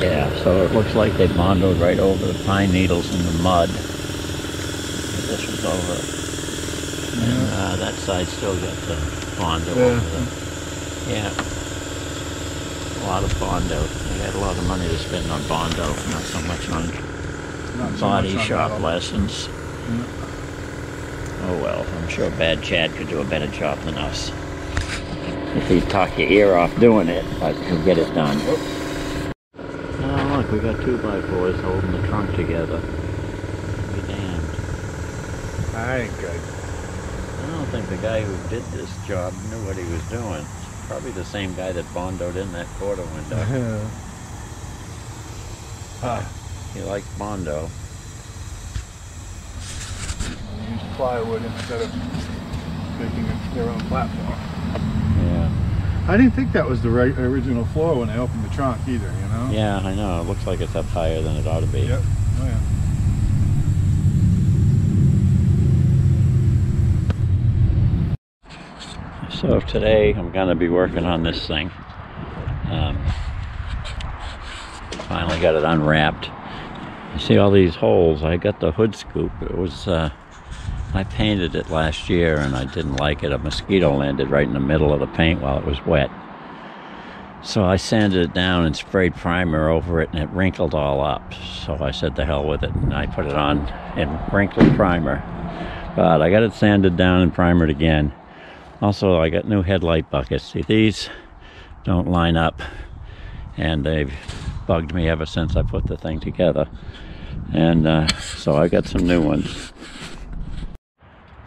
Yeah, so it looks like they bondoed right over the pine needles in the mud. This was over. And uh, that side still got the bondo Yeah. over there. Yeah. A lot of bondo. They had a lot of money to spend on bondo, not so much on Not so body much shop that. lessons. Oh well, I'm sure Bad Chad could do a better job than us. If he'd talk your ear off doing it, but he'll get it done. We got two by fours holding the trunk together. Be damned. I ain't good. I don't think the guy who did this job knew what he was doing. It's probably the same guy that bondoed in that quarter window. ah, he liked bondo. use plywood instead of making it their own platform. I didn't think that was the right original floor when I opened the trunk either, you know? Yeah, I know. It looks like it's up higher than it ought to be. Yep. Oh yeah. So today I'm going to be working on this thing. Um, finally got it unwrapped. You see all these holes? I got the hood scoop. It was uh, I painted it last year and I didn't like it. A mosquito landed right in the middle of the paint while it was wet. So I sanded it down and sprayed primer over it and it wrinkled all up. So I said the hell with it and I put it on in wrinkled primer. But I got it sanded down and primered again. Also, I got new headlight buckets. See, these don't line up, and they've bugged me ever since I put the thing together. And uh, so I got some new ones.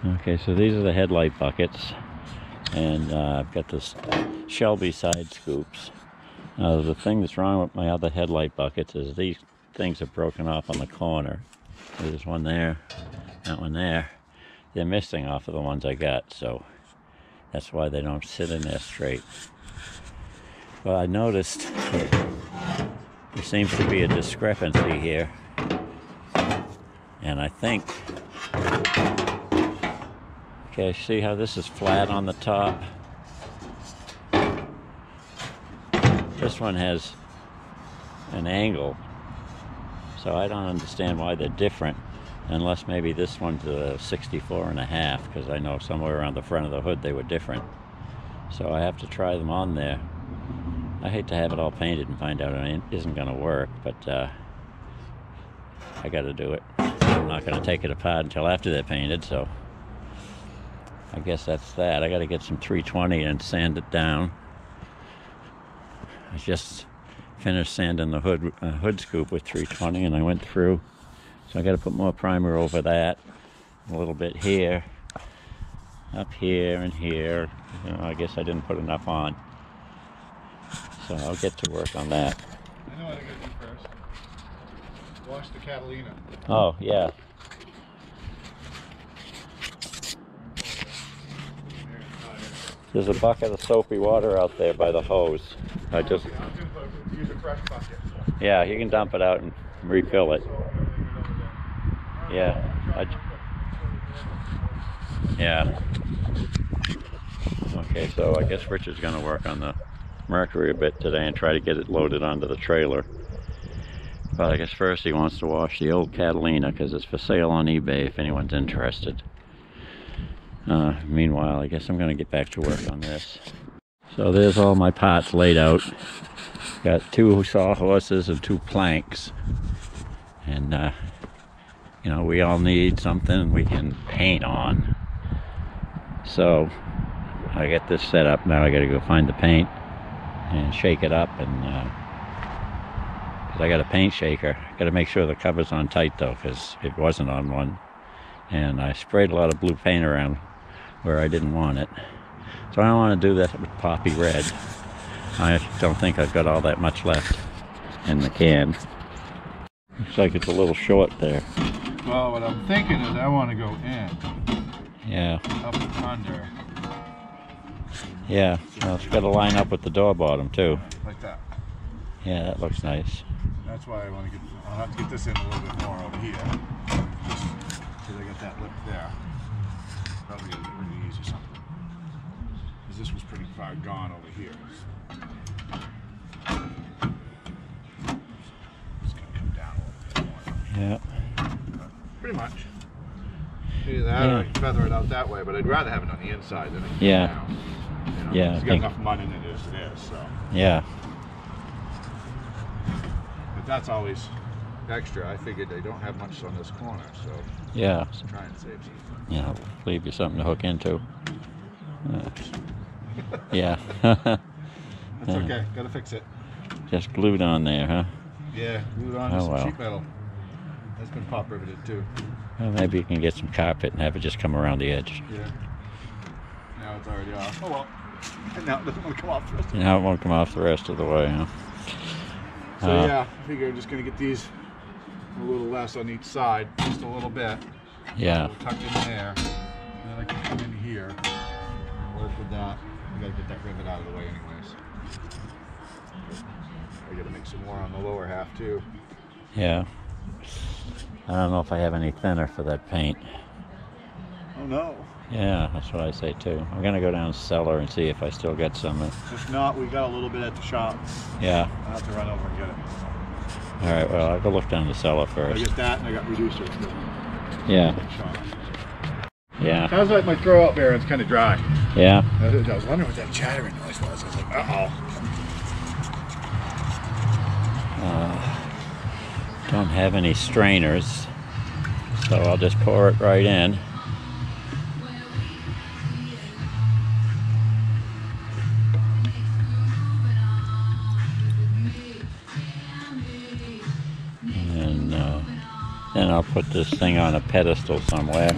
Okay, so these are the headlight buckets, and uh, I've got this Shelby side scoops. Now, the thing that's wrong with my other headlight buckets is these things are broken off on the corner. There's one there, that one there. They're missing off of the ones I got, so that's why they don't sit in there straight. Well, I noticed there seems to be a discrepancy here. And I think, okay, see how this is flat on the top? This one has an angle. So I don't understand why they're different unless maybe this one's a 64 and a half because I know somewhere around the front of the hood they were different. So I have to try them on there. I hate to have it all painted and find out it isn't going to work, but uh, I got to do it. I'm not going to take it apart until after they're painted, so I guess that's that. I got to get some 320 and sand it down. I just finished sanding the hood uh, hood scoop with 320 and I went through so I got to put more primer over that a little bit here up here and here you know, I guess I didn't put enough on so I'll get to work on that I know what I gotta do first. Wash the Catalina. oh yeah there's a bucket of soapy water out there by the hose. I just yeah you can dump it out and refill it. Yeah I, yeah. Okay so I guess Richard's gonna work on the Mercury a bit today and try to get it loaded onto the trailer. But I guess first he wants to wash the old Catalina because it's for sale on eBay if anyone's interested uh, meanwhile I guess I'm gonna get back to work on this. So there's all my pots laid out. Got two sawhorses and two planks. And uh, you know we all need something we can paint on. So I get this set up. Now I gotta go find the paint and shake it up and because I got a paint shaker. I gotta make sure the cover's on tight though because it wasn't on one. And I sprayed a lot of blue paint around where I didn't want it so I don't want to do that with poppy red I don't think I've got all that much left in the can looks like it's a little short there Well, what I'm thinking is I want to go in, yeah up under, Yeah, well, it's got to line up with the door bottom too. like that. Yeah, that looks nice. That's why I want to get. I'll have to get this in a little bit more over here, just because I got that lip there. Probably gonna get rid of these or something. Because this was pretty far gone over here. Yeah. Pretty much. Either that or Yeah. I feather it out that way, but I'd rather have it on the inside than it Yeah. down. You know, Yeah, It's got enough mud in it as it is, so. Yeah. But that's always extra. I figured they don't have much on this corner, so Yeah. try and save some. You know, leave you something to hook into. Uh, yeah. That's okay. Gotta fix it. Just glued on there, huh? Yeah, glued on Oh, to some well. sheet metal. That's been pop riveted too. Well, maybe you can get some carpet and have it just come around the edge. Yeah. Now it's already off. Oh well. And now it doesn't want to come off the rest of it. Now it won't come off the rest of the way, huh? So Uh, yeah, I figure I'm just gonna get these a little less on each side, just a little bit. Yeah. We'll tuck in there, and then I can come in here and work with that. I gotta get that rivet out of the way anyways. I gotta make some more on the lower half too. Yeah. I don't know if I have any thinner for that paint. Oh no. Yeah, that's what I say too. I'm gonna go down cellar and see if I still get some. If not, we got a little bit at the shop. Yeah. I'll have to run over and get it. All right. Well, I'll go look down the cellar first. I get that and I got reducer Yeah. Yeah. Sounds like my throw out bearing's kind of dry. Yeah. I was wondering what that chattering noise was. I was like, uh oh. Uh, don't have any strainers, so I'll just pour it right in. And uh, then I'll put this thing on a pedestal somewhere.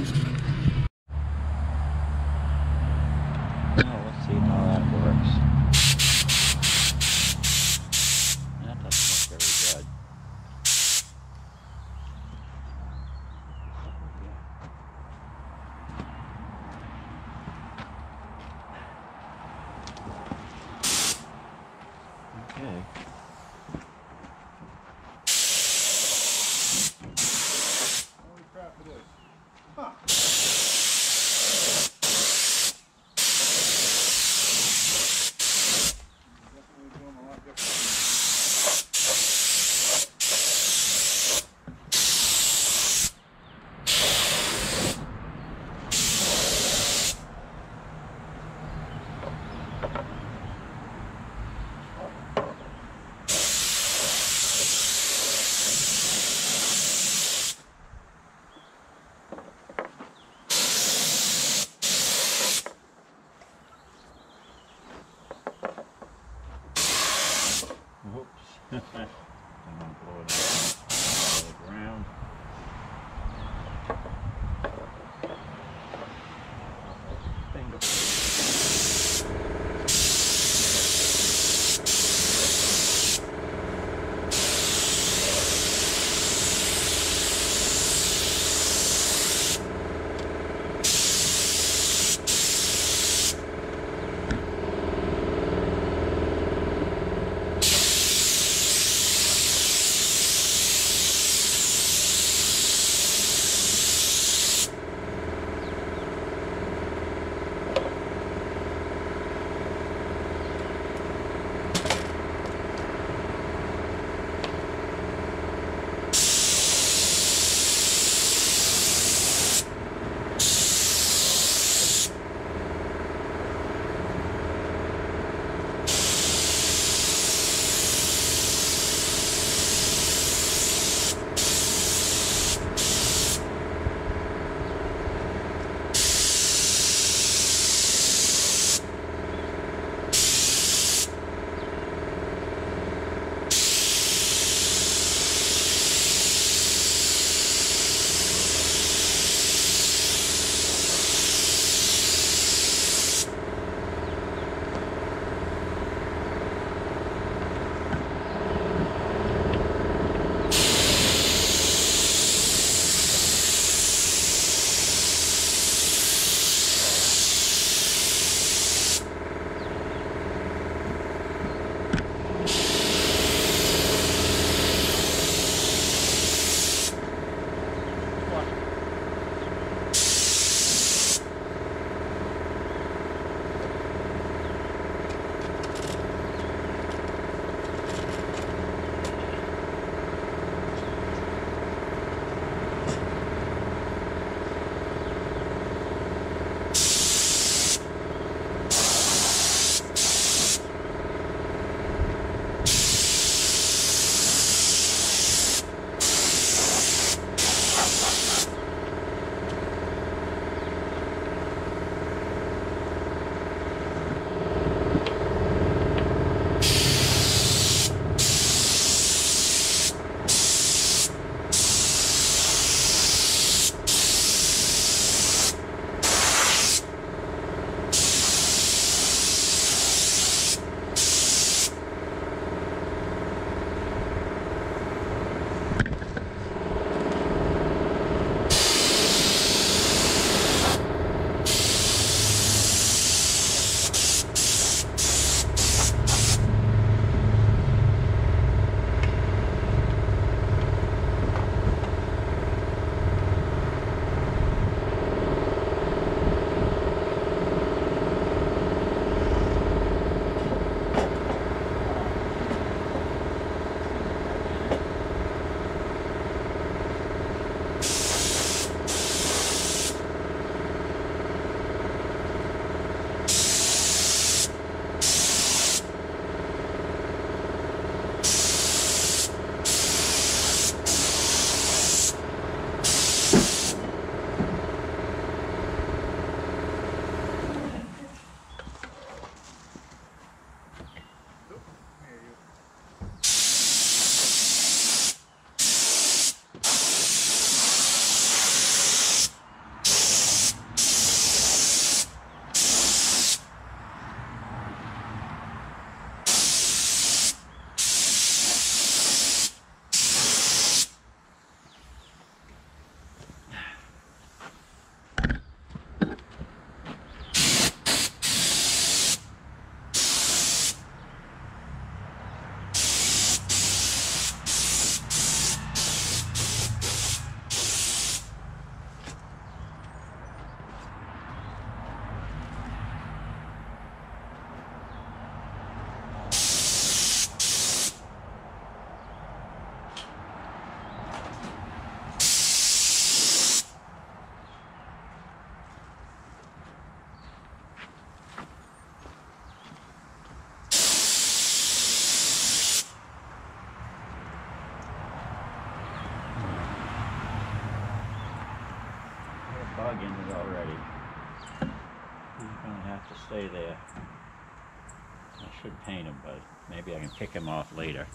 Paint him, but maybe I can pick him off later.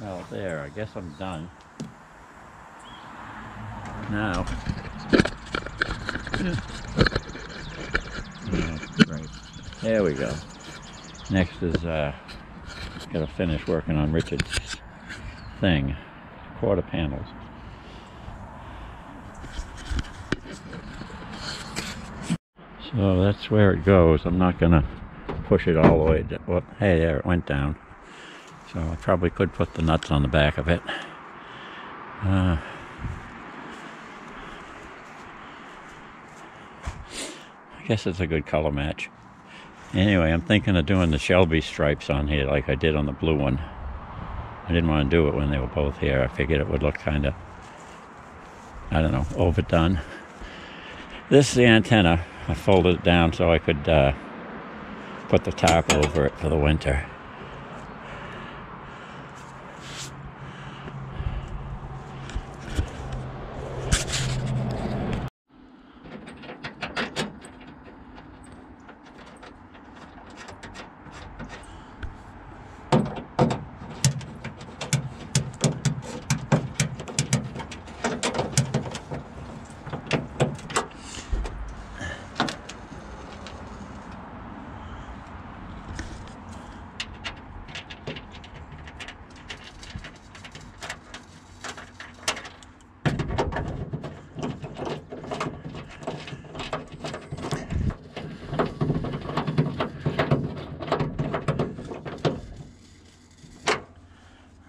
Well, there, I guess I'm done. Now. Right. There we go. Next is, uh, gotta finish working on Richard's thing, quarter panels. So that's where it goes. I'm not gonna push it all the way down. Well, hey, there, it went down. So I probably could put the nuts on the back of it. Uh, I guess it's a good color match. Anyway, I'm thinking of doing the Shelby stripes on here like I did on the blue one. I didn't want to do it when they were both here. I figured it would look kind of, I don't know, overdone. This is the antenna. I folded it down so I could uh, put the tarp over it for the winter.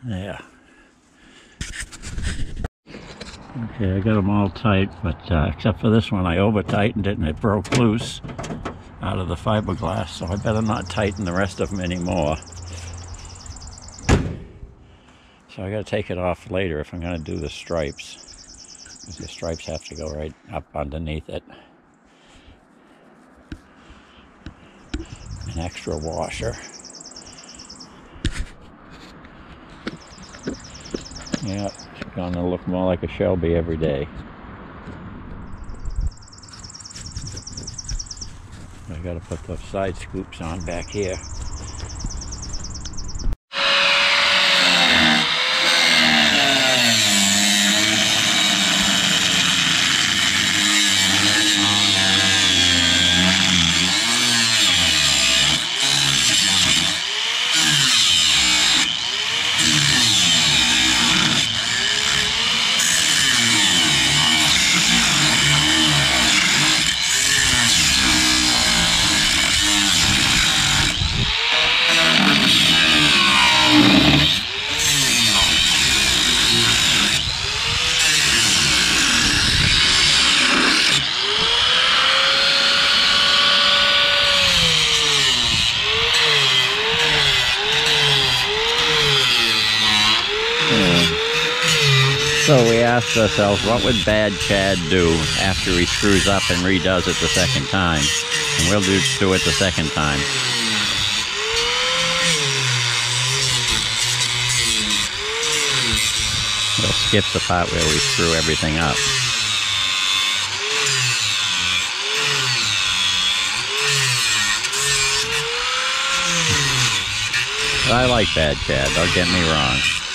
Yeah. Okay, I got them all tight, but uh, except for this one, I over tightened it and it broke loose out of the fiberglass, so I better not tighten the rest of them anymore. So I got to take it off later if I'm going to do the stripes. the stripes have to go right up underneath it. An extra washer. Yeah, it's gonna look more like a Shelby every day. I gotta put those side scoops on back here. So we asked ourselves, what would Bad Chad do after he screws up and redoes it the second time? And we'll do, do it the second time. We'll skip the part where we screw everything up. I like Bad Chad, don't get me wrong.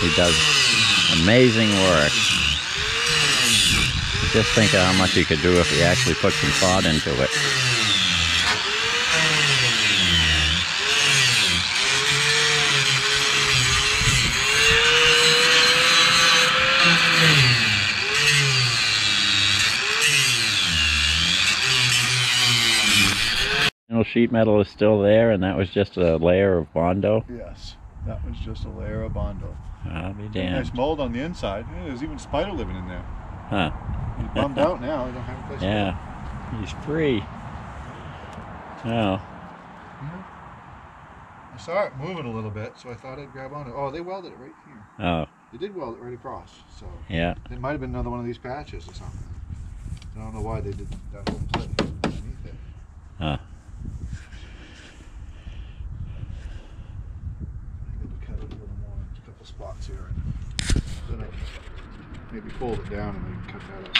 He does amazing work. Just think of how much he could do if he actually put some thought into it. Sheet metal is still there, and that was just a layer of Bondo. Yes, that was just a layer of Bondo. I'll be damned. Nice mold on the inside. Yeah, there's even spider living in there. Huh. He's bummed out now. I don't have a place to live. Yeah. He's free. Oh. Mm-hmm. I saw it moving a little bit, so I thought I'd grab on it. Oh, they welded it right here. Oh. They did weld it right across, so Yeah. it might have been another one of these patches or something. I don't know why they did that whole clip underneath it. Huh. maybe fold it down and we can cut that up.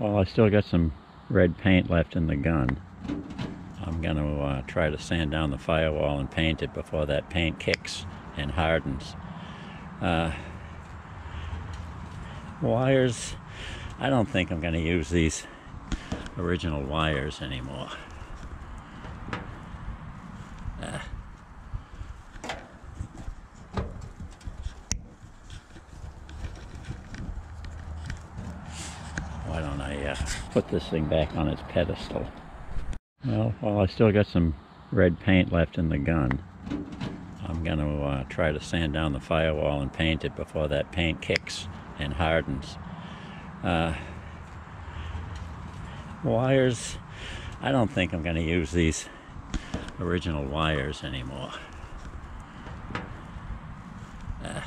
Well, I still got some red paint left in the gun. Going to uh, try to sand down the firewall and paint it before that paint kicks and hardens. Uh, wires, I don't think I'm going to use these original wires anymore. Uh, why don't I uh, put this thing back on its pedestal? Well, well, I still got some red paint left in the gun. I'm going to uh, try to sand down the firewall and paint it before that paint kicks and hardens. Uh, wires, I don't think I'm going to use these original wires anymore. Uh,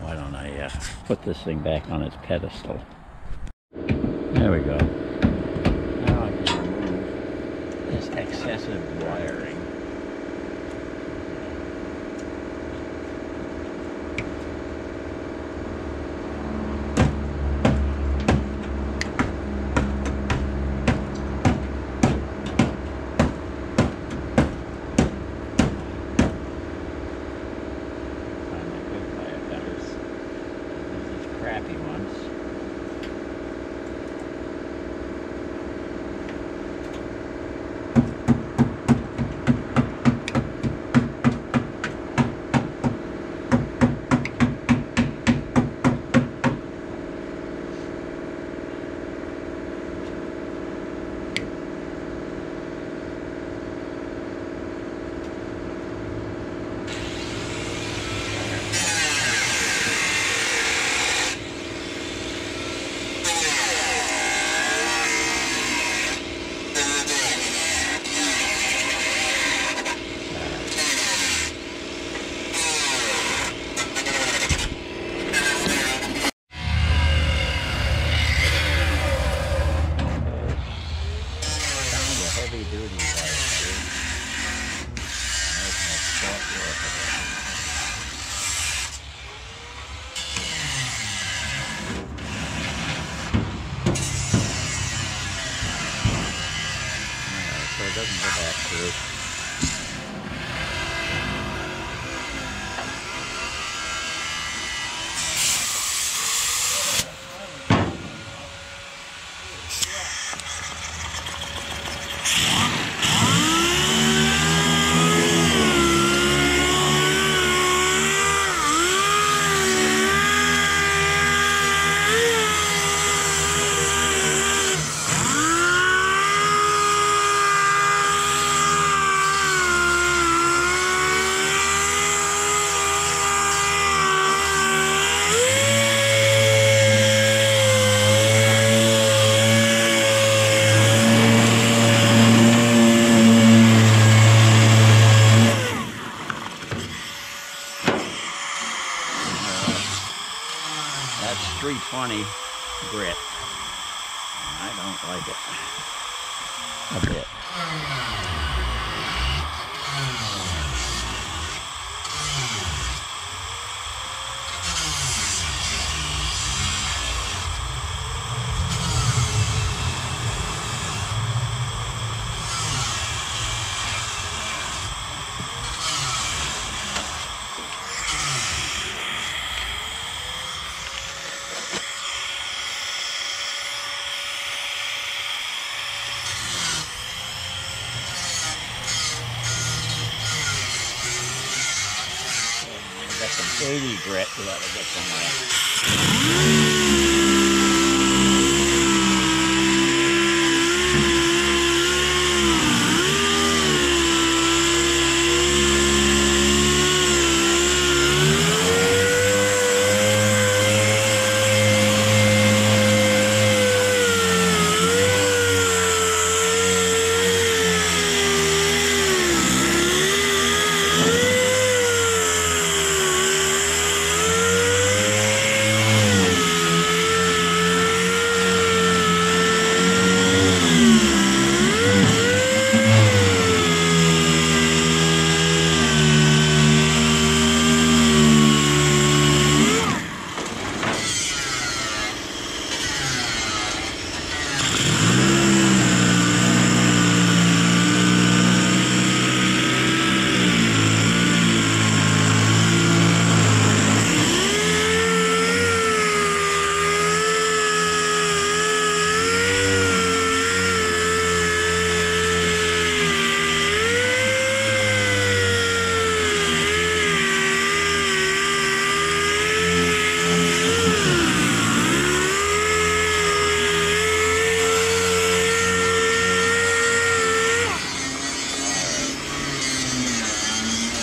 why don't I uh, put this thing back on its pedestal? There we go. Now I can remove this excessive wiring. Find my good wire cutters. These are crappy ones. Found a heavy duty wire too. There's no short work of Alright, so it doesn't go back through. That's 320 grit. I don't like it. 80 grit we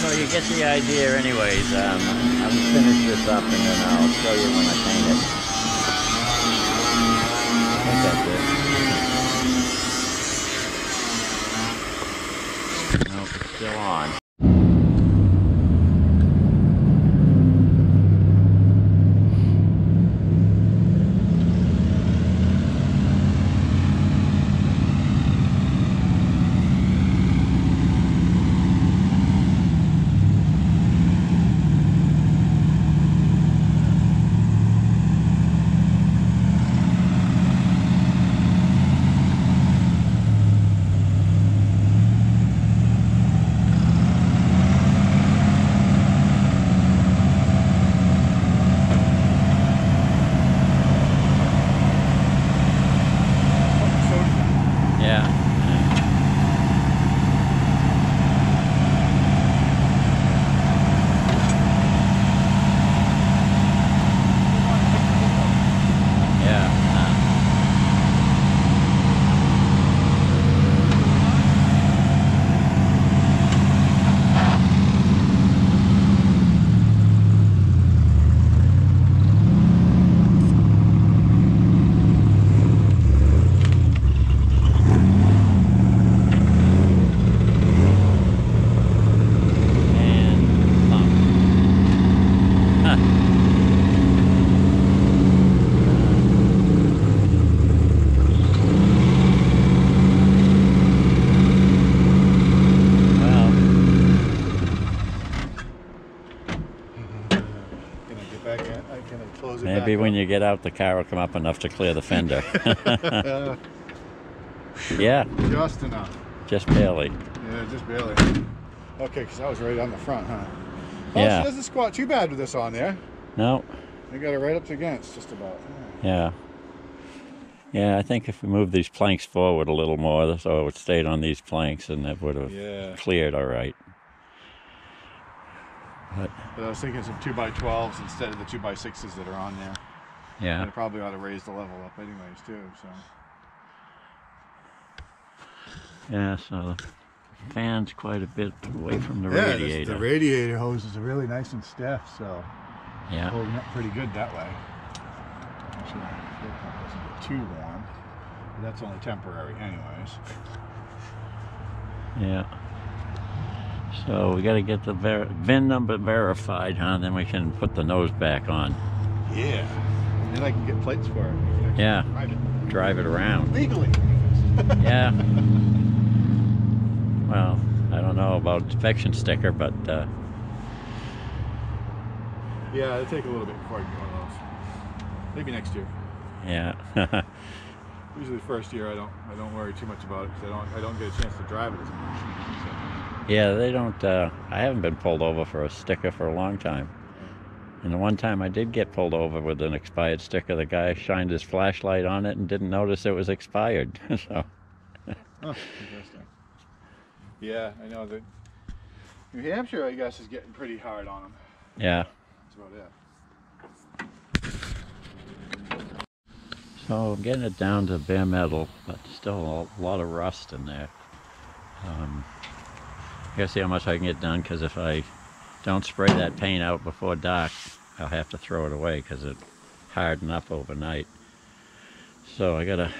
so you get the idea anyways. Um, I'll finish this up and then I'll show you when I paint it. That's it. Still on. Yeah. Yeah. uh, And pump. Huh. Well, Can I get back in? I can I close it maybe back when up? You get out, the car will come up enough to clear the fender. yeah, Just enough. just barely. Yeah, just barely. Okay, because I was right on the front, huh? Oh, Yeah. she doesn't squat too bad with this on there. No, I got it right up against, just about. yeah. Yeah, I think if we move these planks forward a little more, so it would stayed on these planks, and it would have Yeah. cleared all right. But But I was thinking some 2x12s instead of the 2x6s that are on there. And yeah, it probably ought to raise the level up anyways, too, so. yeah. So the fan's quite a bit away from the Yeah, this- radiator. the radiator hose is really nice and stiff, so yeah, holding up pretty good that way. Actually, doesn't get too warm. But that's only temporary, anyways. yeah. So we got to get the ver- VIN number verified, huh? Then we can put the nose back on. Yeah. And I can get plates for it. We can actually Yeah. Drive it Drive it around. legally. Yeah. Well, I don't know about inspection sticker, but uh, yeah, it'll take a little bit before I get one of those. Maybe next year. yeah. Usually the first year I don't I don't worry too much about it because I don't I don't get a chance to drive it as much. Yeah, they don't. Uh, I haven't been pulled over for a sticker for a long time. And the one time I did get pulled over with an expired sticker, the guy shined his flashlight on it and didn't notice it was expired. so. Oh, interesting. Yeah, I know that. New Hampshire, I guess, is getting pretty hard on them. yeah. That's about it. So I'm getting it down to bare metal, but still a lot of rust in there. Um, I gotta see how much I can get done because if I don't spray that paint out before dark, I'll have to throw it away because it hardened up overnight. So I gotta,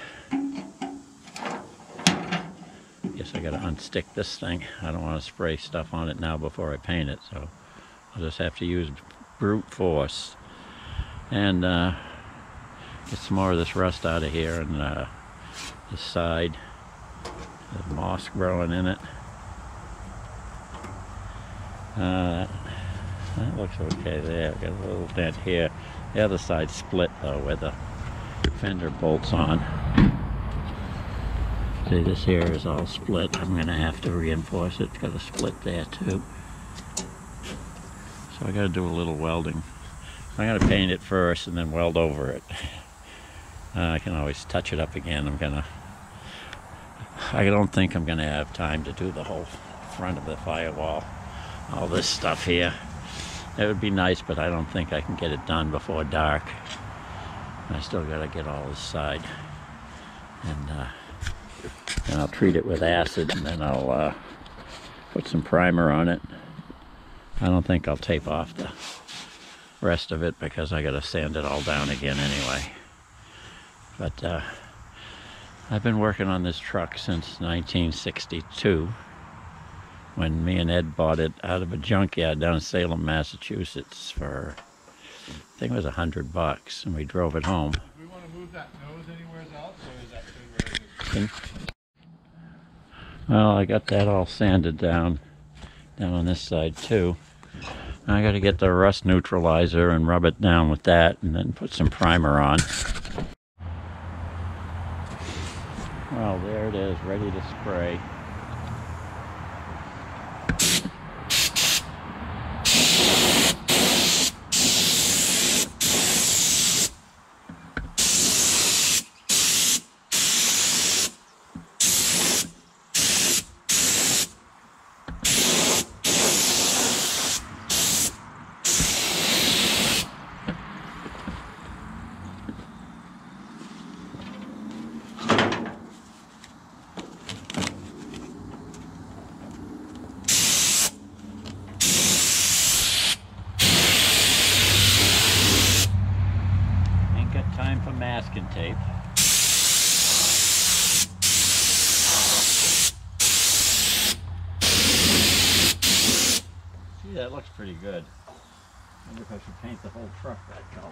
guess I gotta unstick this thing. I don't want to spray stuff on it now before I paint it, so I'll just have to use brute force. And uh, get some more of this rust out of here and uh, the side. There's moss growing in it. Uh, that looks okay there. Got a little dent here. The other side split though, where the fender bolts on. See, this here is all split. I'm gonna have to reinforce it. It's got a split there too. So I gotta do a little welding. I'm gonna paint it first and then weld over it. Uh, I can always touch it up again. I'm gonna. I don't think I'm gonna have time to do the whole front of the firewall. All this stuff here. It would be nice, but I don't think I can get it done before dark. I still gotta get all this side, and uh, then I'll treat it with acid, and then I'll uh, put some primer on it, I don't think I'll tape off the rest of it because I gotta sand it all down again anyway. But uh, I've been working on this truck since 1962 when me and Ed bought it out of a junkyard down in Salem, Massachusetts for I think it was a hundred bucks and we drove it home. Do we want to move that nose anywhere else, or is that good where it is? Well, I got that all sanded down, down on this side too. I got to get the rust neutralizer and rub it down with that, and then put some primer on. Well, there it is, ready to spray. Ain't got time for masking tape. See, that looks pretty good. wonder if I should paint the whole truck that color.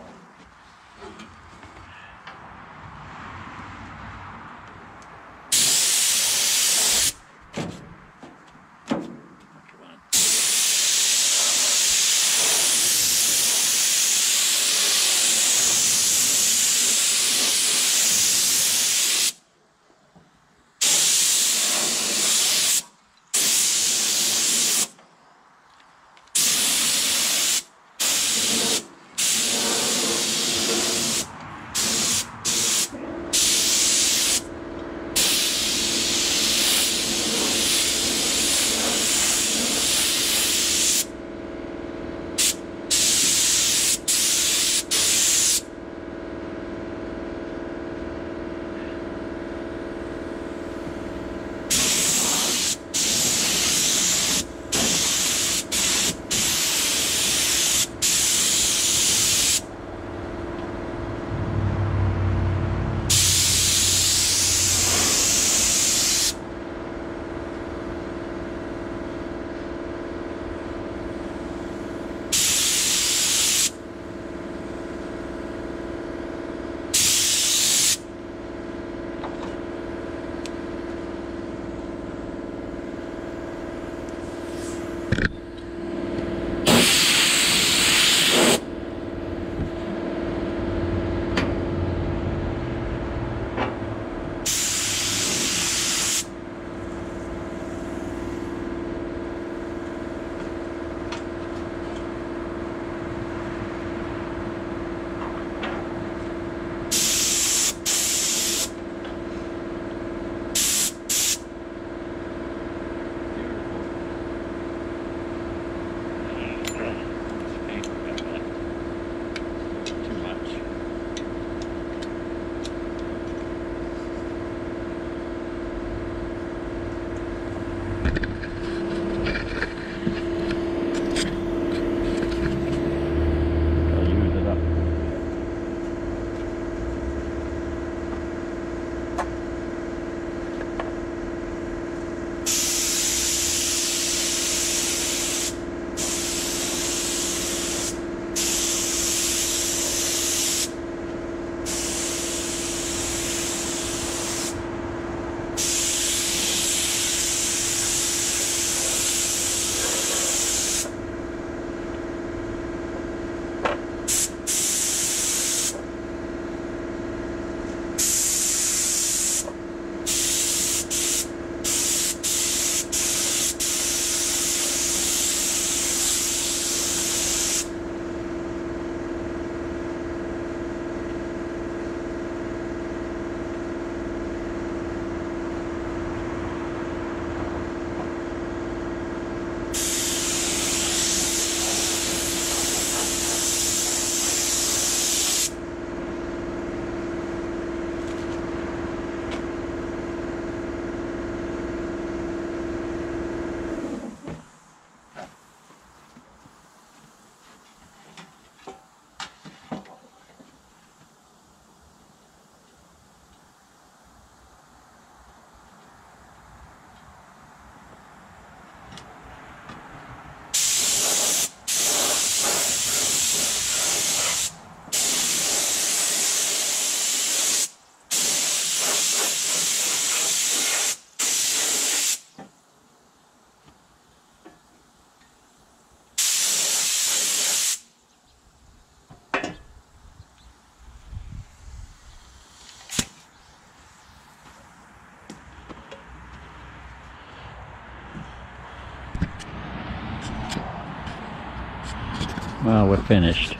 Well, we're finished.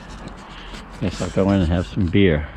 Guess I'll go in and have some beer.